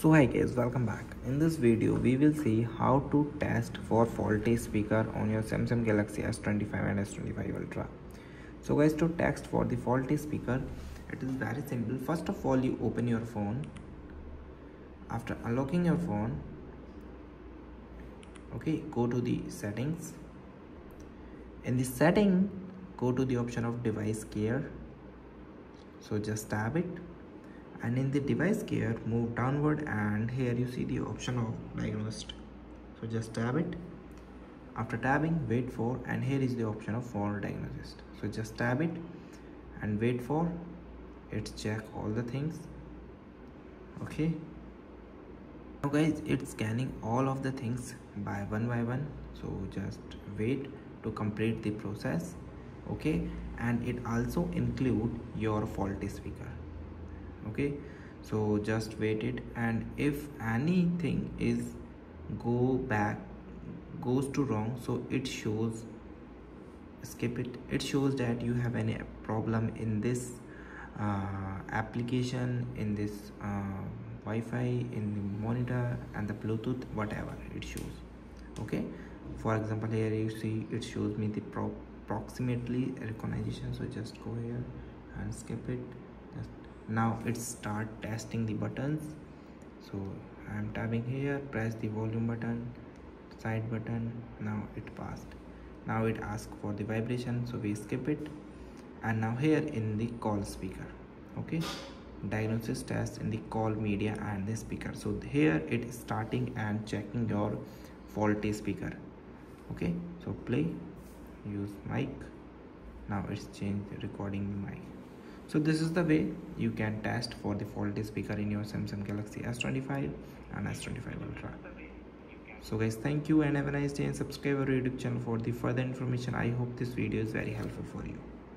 so hi guys welcome back. In this video we will see how to test for faulty speaker on your samsung galaxy s25 and s25 ultra. So guys to test for the faulty speaker it is very simple. First of all you open your phone. After unlocking your phone okay go to the settings. In the setting go to the option of device care so just tap it and in the device care move downward and here you see the option of diagnosed. So just tab it. After tabbing wait for and here is the option of for diagnosis. So just tab it and wait for. It check all the things. Okay. Now guys it's scanning all of the things by one by one. So just wait to complete the process. Okay. And it also include your faulty speaker okay? So just wait it. And if anything is go back goes to wrong so it shows skip it. It shows that you have any problem in this uh, application in this uh, Wi-Fi in the monitor and the Bluetooth whatever it shows. Okay? For example here you see it shows me the pro approximately recognition. So just go here and skip it. Just now it start testing the buttons. So i am tapping here. Press the volume button side button. Now it passed. Now it asks for the vibration so we skip it. And now here in the call speaker okay? Diagnosis test in the call media and the speaker. So here it is starting and checking your faulty speaker okay? So play. Use mic. Now it's changed recording the mic so this is the way you can test for the faulty speaker in your samsung galaxy s25 and s25 ultra. So guys thank you and have a nice day and subscribe our youtube channel for the further information. I hope this video is very helpful for you